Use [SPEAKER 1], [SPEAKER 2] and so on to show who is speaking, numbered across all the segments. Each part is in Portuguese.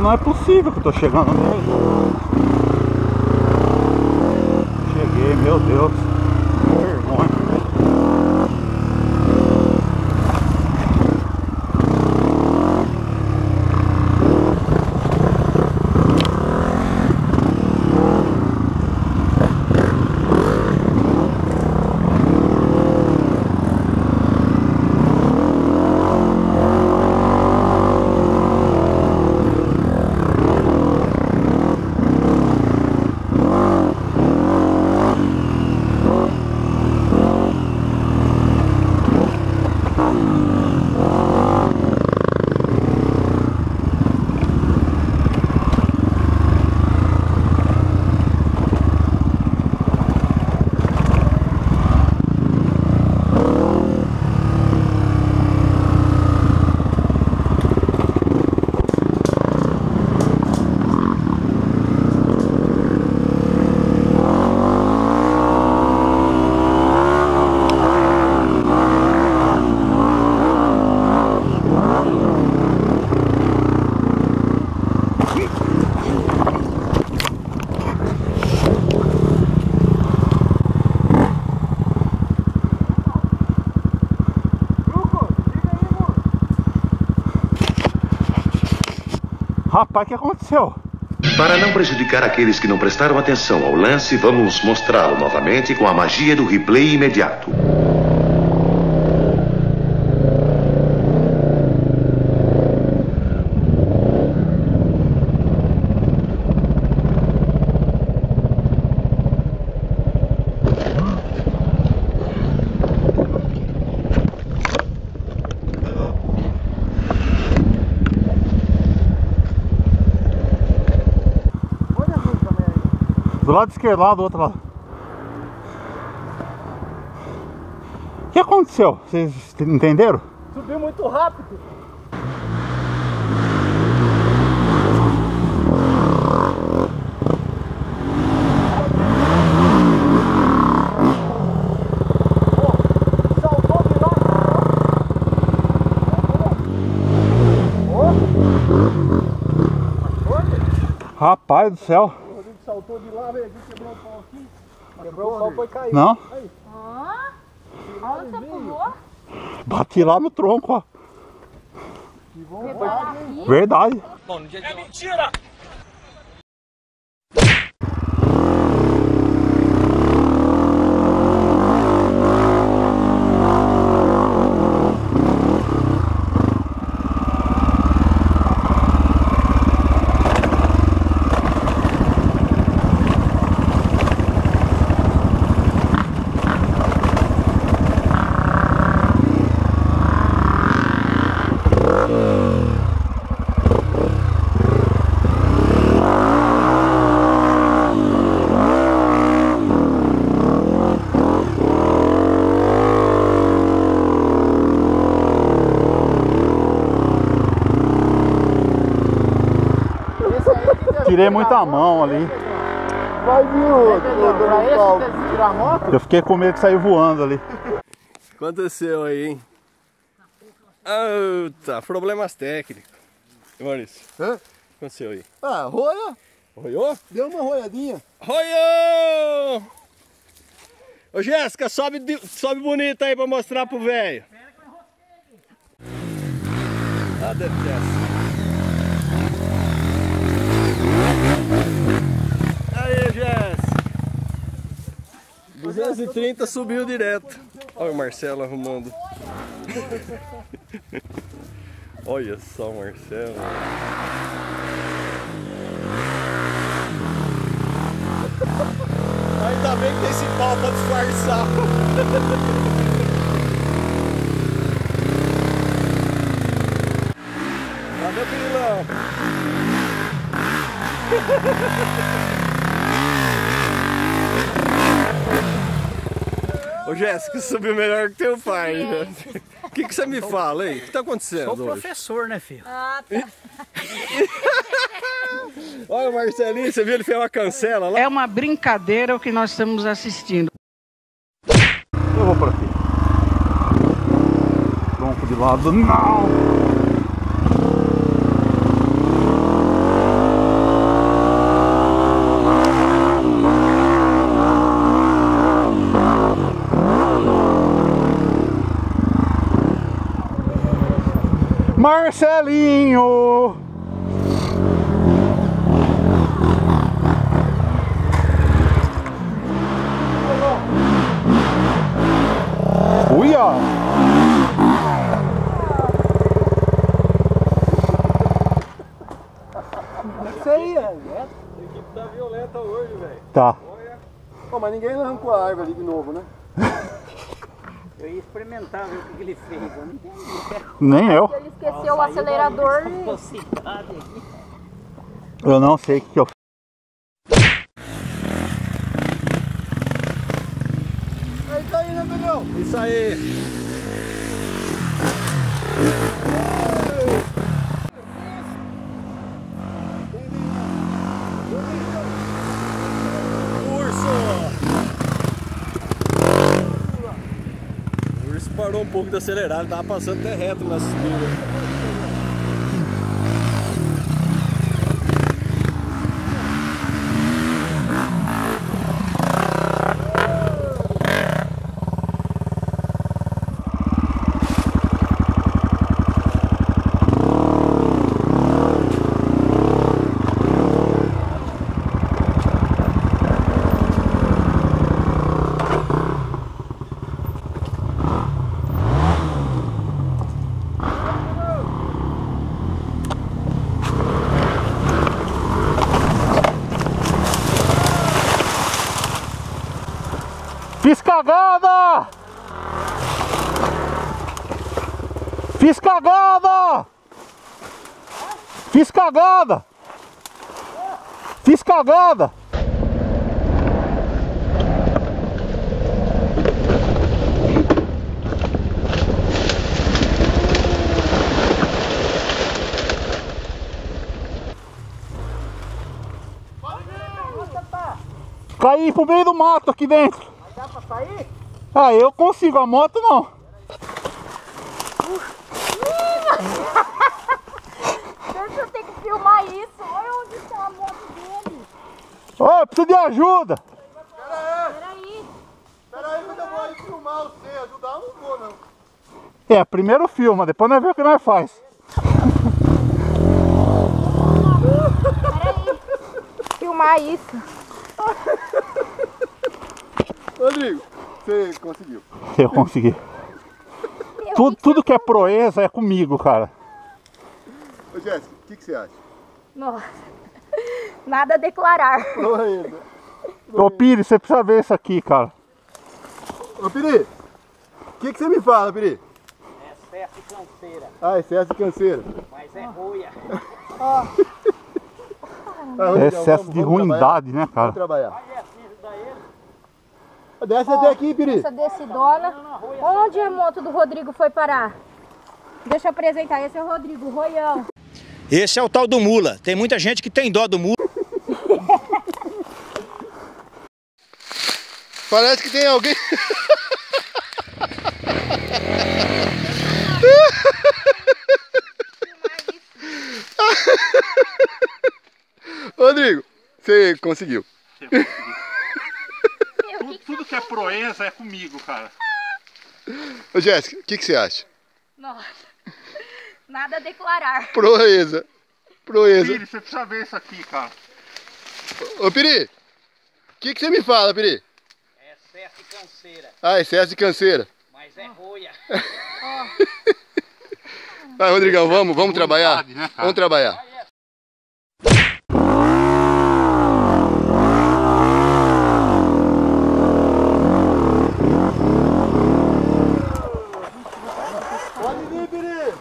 [SPEAKER 1] não é possível que eu tô chegando nele. Cheguei, meu Deus. Que vergonha. Rapaz, o que aconteceu?
[SPEAKER 2] Para não prejudicar aqueles que não prestaram atenção ao lance, vamos mostrá-lo novamente com a magia do replay imediato.
[SPEAKER 1] Do lado esquerdo, lá do outro lado. O que aconteceu? Vocês entenderam?
[SPEAKER 3] Subiu muito rápido.
[SPEAKER 1] Rapaz do céu.
[SPEAKER 3] Saltou de lá, veio aqui, quebrou o pau aqui. Quebrou o pau, foi cair.
[SPEAKER 1] Não?
[SPEAKER 4] Hã? Onde você pulou?
[SPEAKER 1] Bati lá no tronco, ó.
[SPEAKER 4] Pegou aqui?
[SPEAKER 1] Verdade. Tirei muita mão ali.
[SPEAKER 3] Vai vir outro,
[SPEAKER 4] moto?
[SPEAKER 1] Eu fiquei com medo de sair voando ali.
[SPEAKER 5] Aconteceu aí, hein? Eita, problemas técnicos. E Maurício,
[SPEAKER 3] Hã?
[SPEAKER 5] o que aconteceu aí?
[SPEAKER 3] Ah, roia.
[SPEAKER 5] Roiou?
[SPEAKER 3] Deu uma roiadinha.
[SPEAKER 5] Roiou! Ô Jéssica, sobe, de- sobe bonita aí pra mostrar pro velho. Ah, detesta. Aí, Jéssica. 230 subiu direto. Olha o Marcelo arrumando. Olha só o Marcelo. Ainda bem que tem esse pau pra disfarçar. Cadê o pilão? Ô Jéssica, subiu melhor que teu pai. né? O que, que você me fala aí? O que tá acontecendo
[SPEAKER 6] Sou
[SPEAKER 5] hoje?
[SPEAKER 6] professor, né, filho?
[SPEAKER 4] Ah, tá.
[SPEAKER 5] Olha o Marcelinho, você viu ele fez uma cancela lá?
[SPEAKER 7] É uma brincadeira o que nós estamos assistindo.
[SPEAKER 1] Eu vou por aqui. Tronco de lado, não! Marcelinho! Uia!
[SPEAKER 3] Isso aí, é.
[SPEAKER 5] A equipe tá violenta hoje, velho.
[SPEAKER 1] Tá.
[SPEAKER 3] Pô, mas ninguém arrancou a árvore ali de novo, né?
[SPEAKER 6] Eu ia experimentar ver o que que ele fez. Eu não entendi.
[SPEAKER 1] Nem eu.
[SPEAKER 4] Ele esqueceu o acelerador e...
[SPEAKER 1] Eu não sei o que, eu
[SPEAKER 3] É isso aí, né, Pedrão?
[SPEAKER 5] Isso aí. Urso! O urso parou um pouco de acelerar, ele tava passando até reto na subida.
[SPEAKER 1] Fiz cagada! Fiz cagada! Fiz cagada! Fiz cagada! Caí pro meio do mato aqui dentro.
[SPEAKER 3] Sair?
[SPEAKER 1] Ah, eu consigo, a moto não.
[SPEAKER 4] Deixa eu ter que filmar isso. Olha onde está a moto dele.
[SPEAKER 1] Ô, eu preciso de ajuda.
[SPEAKER 4] Peraí.
[SPEAKER 3] Pera aí, mas eu vou aí filmar você. Ajudar eu não vou, não.
[SPEAKER 1] É, primeiro filma, depois nós vemos o que nós faz.
[SPEAKER 4] Peraí. Filmar isso.
[SPEAKER 3] Rodrigo, você conseguiu.
[SPEAKER 1] Eu consegui. Tudo, tudo que é proeza é comigo, cara.
[SPEAKER 3] Ô, Jéssica, o que, que você acha?
[SPEAKER 4] Nossa. Nada a declarar.
[SPEAKER 3] Proeza.
[SPEAKER 1] Ô Pires, você precisa ver isso aqui, cara.
[SPEAKER 3] Ô, Piri, o que, que você me fala, Piri?
[SPEAKER 6] É excesso de canseira,
[SPEAKER 3] Ah, excesso de canseira.
[SPEAKER 6] mas é roia.
[SPEAKER 3] Ah, Rodrigão,
[SPEAKER 1] Excesso
[SPEAKER 3] vamos-
[SPEAKER 1] de
[SPEAKER 3] vamos
[SPEAKER 1] ruindade, né,
[SPEAKER 3] Trabalhar.
[SPEAKER 1] cara?
[SPEAKER 3] Vamos trabalhar.
[SPEAKER 6] Olha assim, ajuda ele.
[SPEAKER 3] Desce até aqui, Piri.
[SPEAKER 4] Essa decidona. Onde a moto do Rodrigo foi parar? Deixa eu apresentar. Esse é o Rodrigo, o Roião.
[SPEAKER 8] Esse é o tal do mula. Tem muita gente que tem dó do mula.
[SPEAKER 3] Parece que tem alguém. Rodrigo, você conseguiu.
[SPEAKER 1] Tudo, tudo que é proeza é comigo, cara.
[SPEAKER 3] Ô Jéssica, o que, que você acha?
[SPEAKER 4] Nossa. Nada a declarar.
[SPEAKER 3] Proeza. Proeza.
[SPEAKER 1] Pires, você precisa ver isso aqui, cara.
[SPEAKER 3] Ô Piri, o que, que você me fala, Piri?
[SPEAKER 6] É excesso de canseira,
[SPEAKER 3] Ah, excesso de canseira.
[SPEAKER 6] mas é roia.
[SPEAKER 3] Vai, Rodrigão, vamos, vamos trabalhar?
[SPEAKER 1] Né?
[SPEAKER 3] Vamos trabalhar. Pode vir, Piri!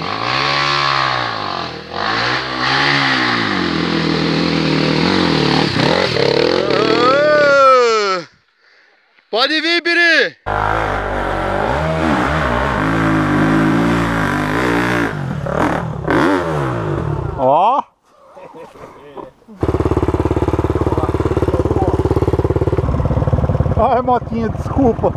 [SPEAKER 3] Ah! Pode vir, Piri!
[SPEAKER 1] Ó. Ai, motinha, desculpa.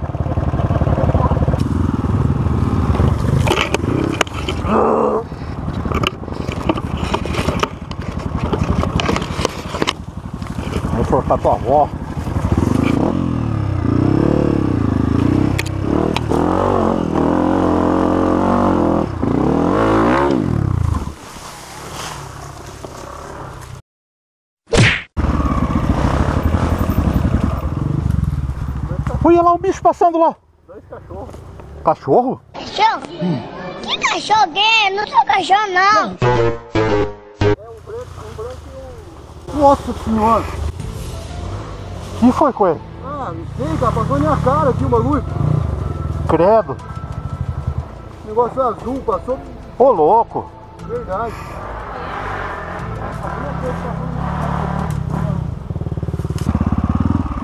[SPEAKER 1] Vou cortar tua avó. Olha lá o bicho passando lá.
[SPEAKER 3] Dois cachorros.
[SPEAKER 1] Cachorro?
[SPEAKER 9] Cachorro? Que cachorro que é? Não sou cachorro, não.
[SPEAKER 3] Nossa senhora.
[SPEAKER 1] O que foi com ele?
[SPEAKER 3] Ah, não sei, cara. Passou na minha cara aqui o bagulho.
[SPEAKER 1] Credo.
[SPEAKER 3] Negócio azul, passou.
[SPEAKER 1] Ô louco.
[SPEAKER 3] Verdade.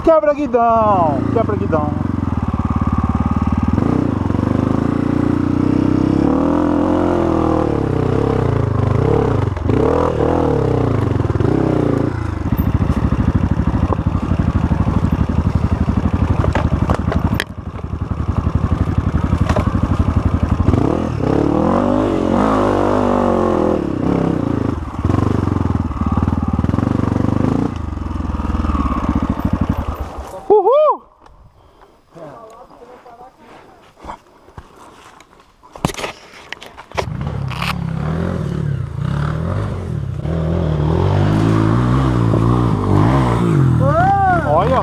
[SPEAKER 1] Quebra guidão. Quebra guidão. Uhul! Olha!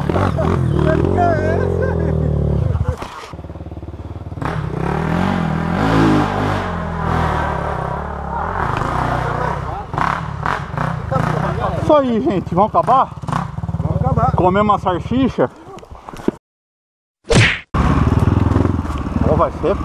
[SPEAKER 1] Isso aí, gente. Vamos acabar?
[SPEAKER 3] Vamos acabar.
[SPEAKER 1] Comer uma salsicha. Ó, vai ser